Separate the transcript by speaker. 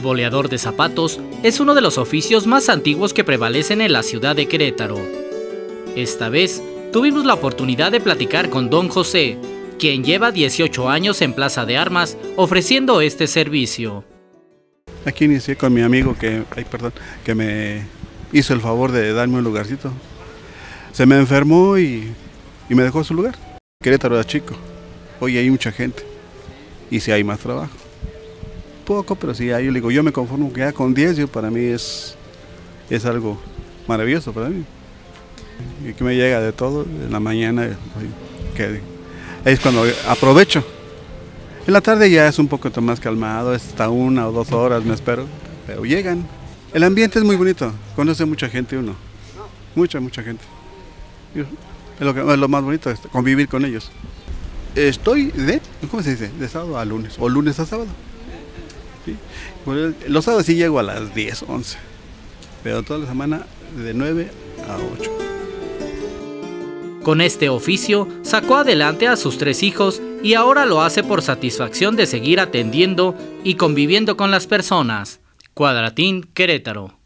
Speaker 1: boleador de zapatos es uno de los oficios más antiguos que prevalecen en la ciudad de Querétaro. Esta vez tuvimos la oportunidad de platicar con don José, quien lleva 18 años en Plaza de Armas ofreciendo este servicio.
Speaker 2: Aquí inicié con mi amigo que, ay, perdón, que me hizo el favor de darme un lugarcito. Se me enfermó y, y me dejó su lugar. Querétaro era chico, hoy hay mucha gente y si hay más trabajo poco, pero sí, ahí yo le digo, yo me conformo ya con 10, yo, para mí es, es algo maravilloso para mí. Y que me llega de todo, en la mañana, que es cuando aprovecho. En la tarde ya es un poco más calmado, hasta una o dos horas me espero, pero llegan. El ambiente es muy bonito, conoce mucha gente uno, mucha, mucha gente. Es lo, que, es lo más bonito, convivir con ellos. Estoy de, ¿cómo se dice? De sábado a lunes, o lunes a sábado. Los sábados sí llego a las 10, 11, pero toda la semana de 9 a 8.
Speaker 1: Con este oficio sacó adelante a sus tres hijos y ahora lo hace por satisfacción de seguir atendiendo y conviviendo con las personas. Cuadratín Querétaro.